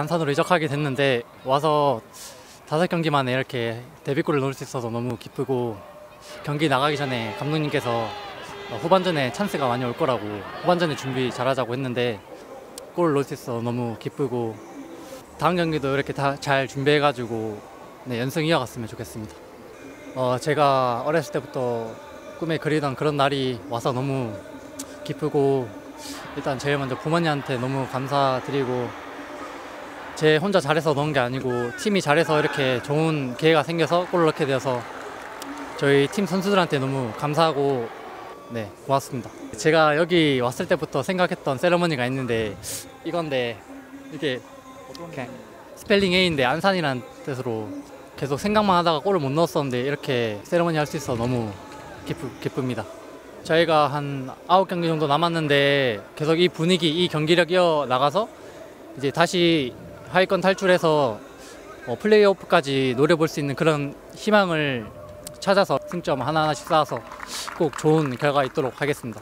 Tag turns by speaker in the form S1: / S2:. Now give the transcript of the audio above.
S1: 안산으로 이적하게 됐는데 와서 다섯 경기 만에 이렇게 데뷔골을 넣을 수 있어서 너무 기쁘고 경기 나가기 전에 감독님께서 후반전에 찬스가 많이 올 거라고 후반전에 준비 잘하자고 했는데 골을 넣을 수 있어서 너무 기쁘고 다음 경기도 이렇게 다 잘 준비해가지고 네, 연승 이어갔으면 좋겠습니다. 어, 제가 어렸을 때부터 꿈에 그리던 그런 날이 와서 너무 기쁘고 일단 제일 먼저 부모님한테 너무 감사드리고 제 혼자 잘해서 넣은 게 아니고 팀이 잘해서 이렇게 좋은 기회가 생겨서 골을 넣게 되어서 저희 팀 선수들한테 너무 감사하고 네 고맙습니다. 제가 여기 왔을 때부터 생각했던 세레머니가 있는데 이건데 이게 스펠링 A인데 안산이라는 뜻으로 계속 생각만 하다가 골을 못 넣었었는데 이렇게 세레머니 할 수 있어 너무 기쁘, 기쁩니다. 저희가 한 아홉 경기 정도 남았는데 계속 이 분위기, 이 경기력 이어 나가서 이제 다시 하위권 탈출해서 어, 플레이오프까지 노려볼 수 있는 그런 희망을 찾아서 승점 하나하나씩 쌓아서 꼭 좋은 결과 있도록 하겠습니다.